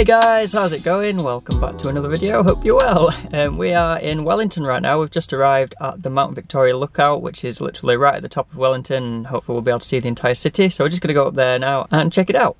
Hey guys, how's it going? Welcome back to another video, hope you're well. Um, we are in Wellington right now, we've just arrived at the Mount Victoria Lookout, which is literally right at the top of Wellington, hopefully we'll be able to see the entire city. So we're just going to go up there now and check it out.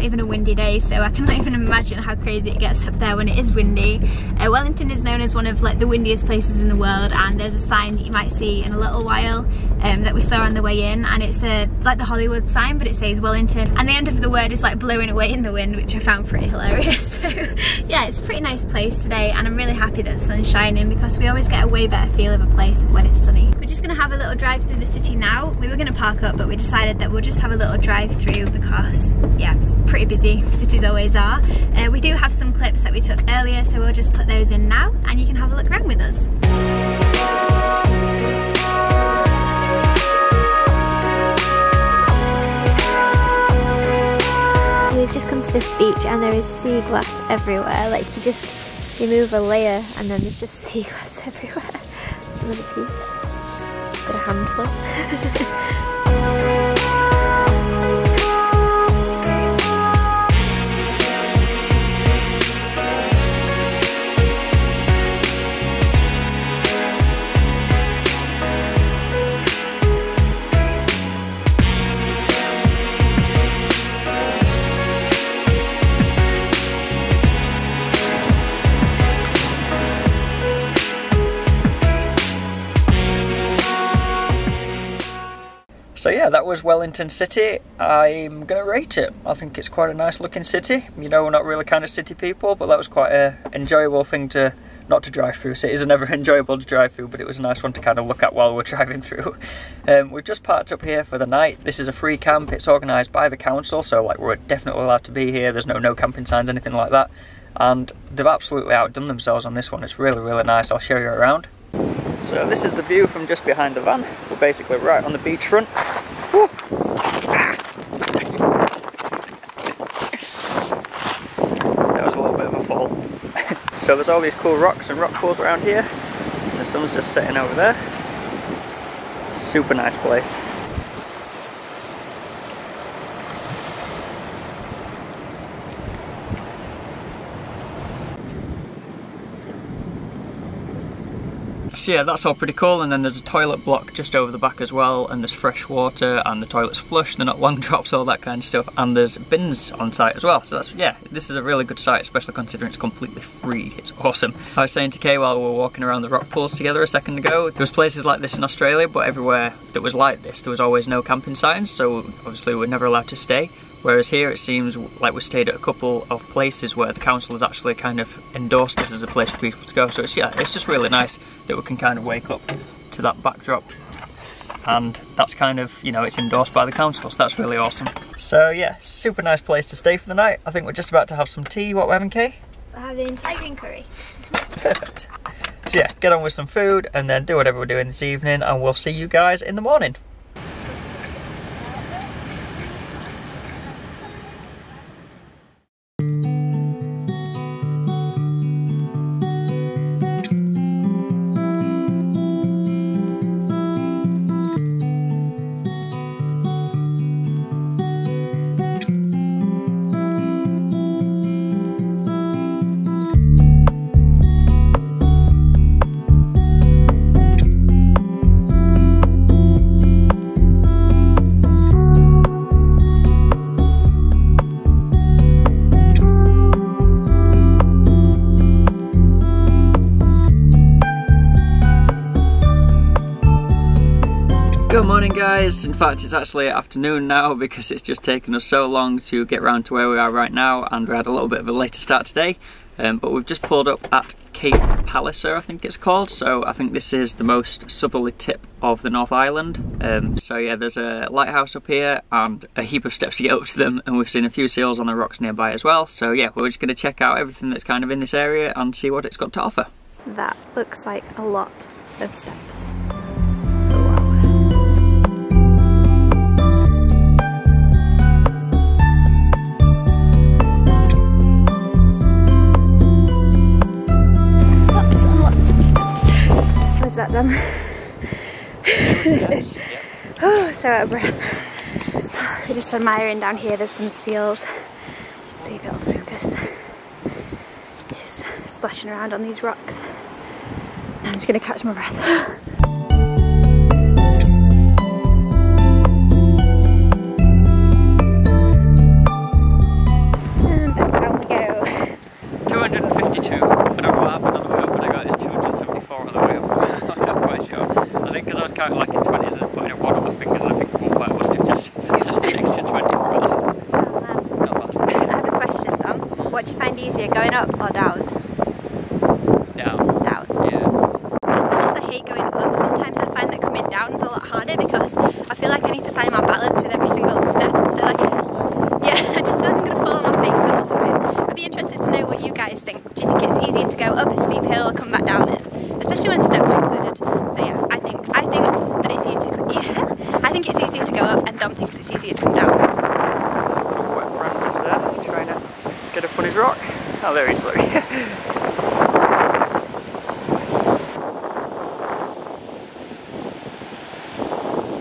Not even a windy day so I cannot even imagine how crazy it gets up there when it is windy. Uh, Wellington is known as one of like the windiest places in the world and there's a sign that you might see in a little while um, that we saw on the way in and it's a, like the Hollywood sign but it says Wellington and the end of the word is like blowing away in the wind which I found pretty hilarious. So yeah it's a pretty nice place today and I'm really happy that the sun's shining because we always get a way better feel of a place when it's sunny. Just to have a little drive through the city now. We were going to park up but we decided that we'll just have a little drive through because yeah it's pretty busy. Cities always are. Uh, we do have some clips that we took earlier so we'll just put those in now and you can have a look around with us. We've just come to this beach and there is sea glass everywhere. Like you just you move a layer and then there's just sea glass everywhere. The piece a handful that was Wellington City. I'm going to rate it. I think it's quite a nice looking city. You know, we're not really kind of city people, but that was quite a enjoyable thing to, not to drive through. Cities are never enjoyable to drive through, but it was a nice one to kind of look at while we're driving through. Um, we've just parked up here for the night. This is a free camp. It's organised by the council, so like we're definitely allowed to be here. There's no no camping signs, anything like that. And they've absolutely outdone themselves on this one. It's really, really nice. I'll show you around. So this is the view from just behind the van. We're basically right on the beachfront. That was a little bit of a fall. So there's all these cool rocks and rock pools around here. The sun's just setting over there. Super nice place. So yeah, that's all pretty cool. And then there's a toilet block just over the back as well, and there's fresh water, and the toilet's flush, they're not long drops, all that kind of stuff. And there's bins on site as well. So that's, yeah, this is a really good site, especially considering it's completely free. It's awesome. I was saying to Kay while we were walking around the rock pools together a second ago, there was places like this in Australia, but everywhere that was like this, there was always no camping signs, so obviously we we're never allowed to stay. Whereas here it seems like we stayed at a couple of places where the council has actually kind of endorsed this as a place for people to go. So it's yeah, it's just really nice that we can kind of wake up to that backdrop. And that's kind of, you know, it's endorsed by the council, so that's really awesome. So yeah, super nice place to stay for the night. I think we're just about to have some tea. What we're having, Kay? We're having Thai green curry. Perfect. So yeah, get on with some food and then do whatever we're doing this evening and we'll see you guys in the morning. Morning guys, in fact it's actually afternoon now because it's just taken us so long to get round to where we are right now. And we had a little bit of a later start today um, but we've just pulled up at Cape Palliser I think it's called. So I think this is the most southerly tip of the North Island. Um, so yeah there's a lighthouse up here and a heap of steps to get up to them and we've seen a few seals on the rocks nearby as well. So yeah we're just going to check out everything that's kind of in this area and see what it's got to offer. That looks like a lot of steps. So out of breath. Just admiring down here, there's some seals. See if it'll focus. Just splashing around on these rocks. I'm just gonna catch my breath. Going up oh, or down? Down. Down. Yeah. As much as I hate going up, sometimes I find that coming down is a lot harder because I feel like I need to find my balance with every single step. So like, yeah, I just feel like I'm gonna fall on my face the whole time. I'd be interested to know what you guys think. Do you think it's easier to go up a steep hill or come back down it? Especially when steps are included. So yeah, I think I think that it's easier to I think it's easier to go up, and Dom thinks it's easier to come down. Wet Brad there trying to get up on his rock. Oh.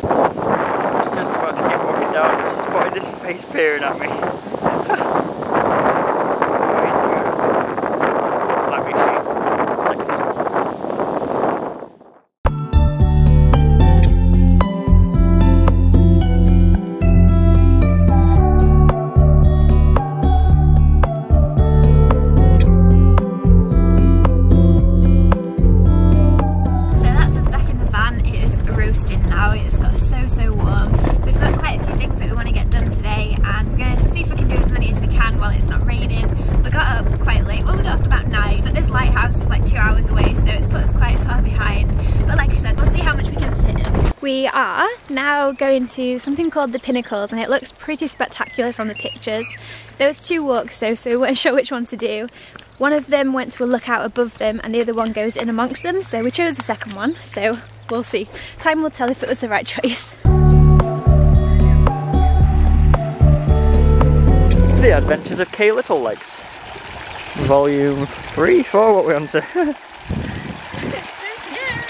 I was just about to keep walking down just spotted this face peering at me. Are now going to something called the Pinnacles, and it looks pretty spectacular from the pictures. There was two walks though, so we weren't sure which one to do. One of them went to a lookout above them and the other one goes in amongst them, so we chose the second one, so we'll see. Time will tell if it was the right choice. The Adventures of Kay Little Legs. Volume 3, 4, what we on to? It's so scary.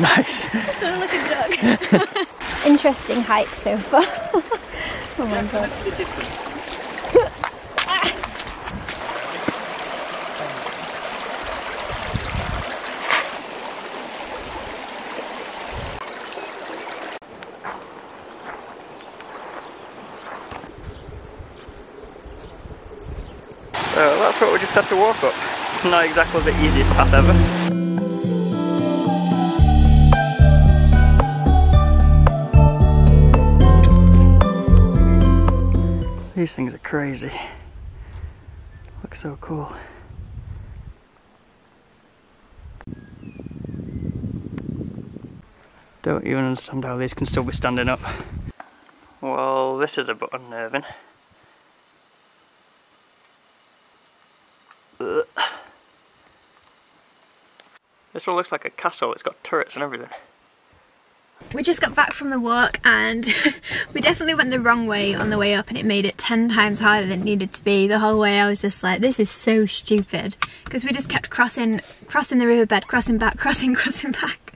Nice. Sort of like a dog. Interesting hike so far. oh my god. So that's what we just had to walk up. It's not exactly the easiest path ever. These things are crazy. Look so cool. Don't even understand how these can still be standing up. Well, this is a bit unnerving. Ugh. This one looks like a castle, it's got turrets and everything. We just got back from the walk and we definitely went the wrong way on the way up and it made it 10 times harder than it needed to be. The whole way I was just like, this is so stupid. Because we just kept crossing, crossing the riverbed, crossing back, crossing, crossing back.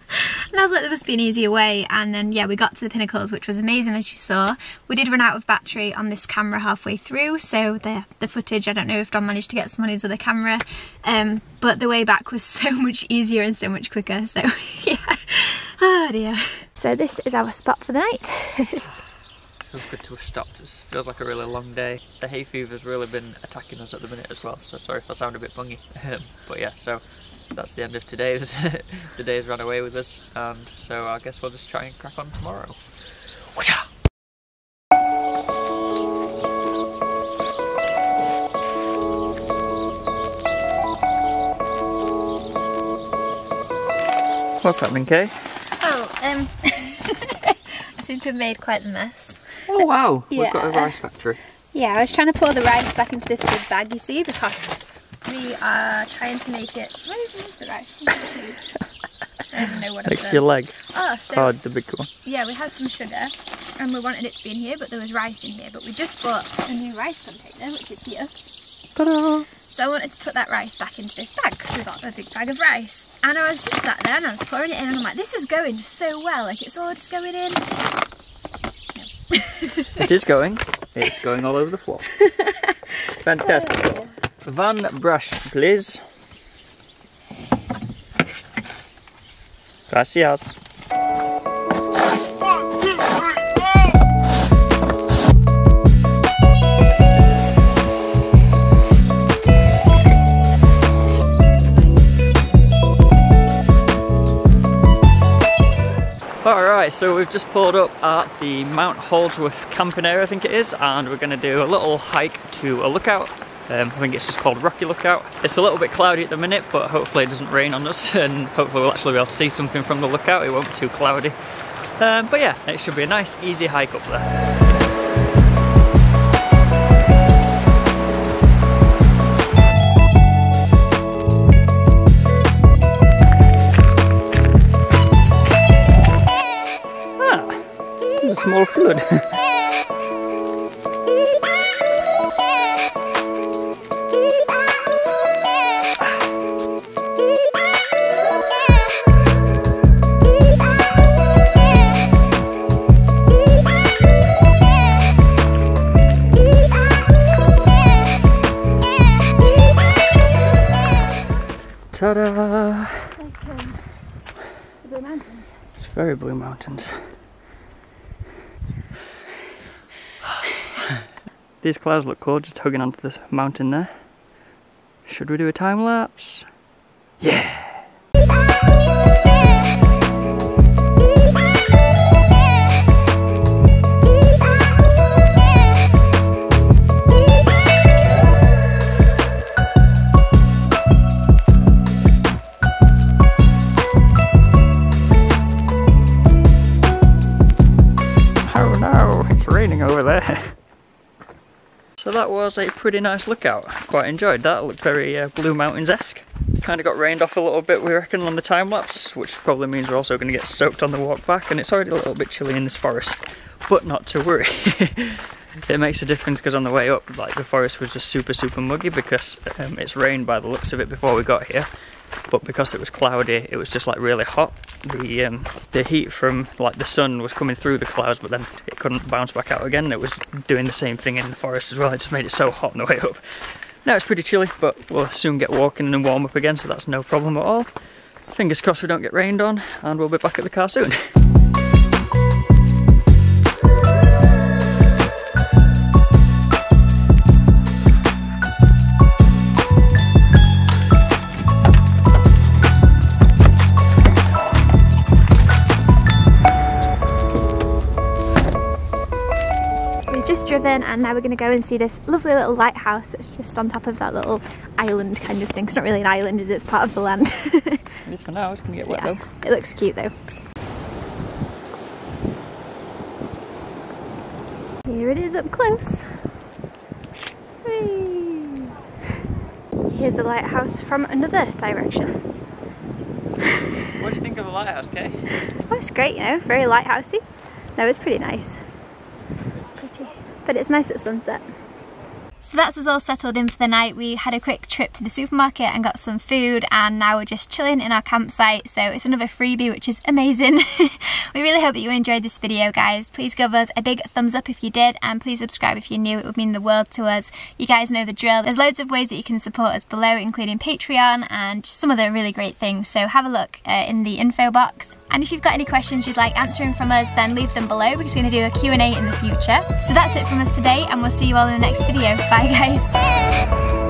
And I was like, there must be an easier way. And then, yeah, we got to the pinnacles, which was amazing, as you saw. We did run out of battery on this camera halfway through, so the, the footage, I don't know if Dom managed to get some on his other camera. Um, but the way back was so much easier and so much quicker. So, yeah. Oh, dear. So this is our spot for the night. Feels good to have stopped. It feels like a really long day. The hay fever's really been attacking us at the minute as well, so sorry if I sound a bit bungy. Um, but yeah, so that's the end of today. the day's run away with us, and so I guess we'll just try and crack on tomorrow. What's happening, Kay? Um, I seem to have made quite a mess. Oh wow, we've got a rice factory. Yeah, I was trying to pour the rice back into this big bag, you see, because we are trying to make it. Where is the rice? I'm confused. I don't know what I've Next to your leg. Oh, so Oh, the big one. yeah, we had some sugar, and we wanted it to be in here, but there was rice in here. But we just bought a new rice container, which is here. Ta-da! So I wanted to put that rice back into this bag because we got a big bag of rice. And I was just sat there and I was pouring it in and I'm like, this is going so well, like it's all just going in. it is going. It's going all over the floor. Fantastic. Oh. One brush, please. Gracias. So we've just pulled up at the Mount Holdsworth camping area, I think it is, and we're going to do a little hike to a lookout. Um, I think it's just called Rocky Lookout. It's a little bit cloudy at the minute, but hopefully it doesn't rain on us, and hopefully we'll actually be able to see something from the lookout. It won't be too cloudy. Um, but yeah, it should be a nice, easy hike up there. Flood. Ta-da! It's like um, the Blue Mountains. It's very Blue Mountains. These clouds look cool, just hugging onto this mountain there. Should we do a time lapse? Yeah! Oh no, it's raining over there. So that was a pretty nice lookout. Quite enjoyed that. Looked very uh, Blue Mountains-esque. Kind of got rained off a little bit, we reckon, on the time lapse, which probably means we're also going to get soaked on the walk back. And it's already a little bit chilly in this forest, but not to worry. it makes a difference because on the way up, like the forest was just super, super muggy because um, it's rained by the looks of it before we got here but because it was cloudy it was just like really hot the um, the heat from like the sun was coming through the clouds but then it couldn't bounce back out again. It was doing the same thing in the forest as well. It just made it so hot on the way up. Now it's pretty chilly but we'll soon get walking and warm up again so that's no problem at all. Fingers crossed we don't get rained on and we'll be back at the car soon and now we're going to go and see this lovely little lighthouse that's just on top of that little island kind of thing. It's not really an island, is it? It's part of the land. it is for now, it's going to get wet yeah, though. It looks cute though. Here it is up close. Whee! Here's the lighthouse from another direction. What do you think of the lighthouse, Kay? Oh, it's great, you know, very lighthousey. No, it's pretty nice but it's nice at sunset. So that's us all settled in for the night. We had a quick trip to the supermarket and got some food and now we're just chilling in our campsite. So it's another freebie, which is amazing. we really hope that you enjoyed this video, guys. Please give us a big thumbs up if you did and please subscribe if you're new. It would mean the world to us. You guys know the drill. There's loads of ways that you can support us below, including Patreon and some other really great things. So have a look uh, in the info box. And if you've got any questions you'd like answering from us, then leave them below because we're going to do a Q&A in the future. So that's it from us today and we'll see you all in the next video. Bye guys.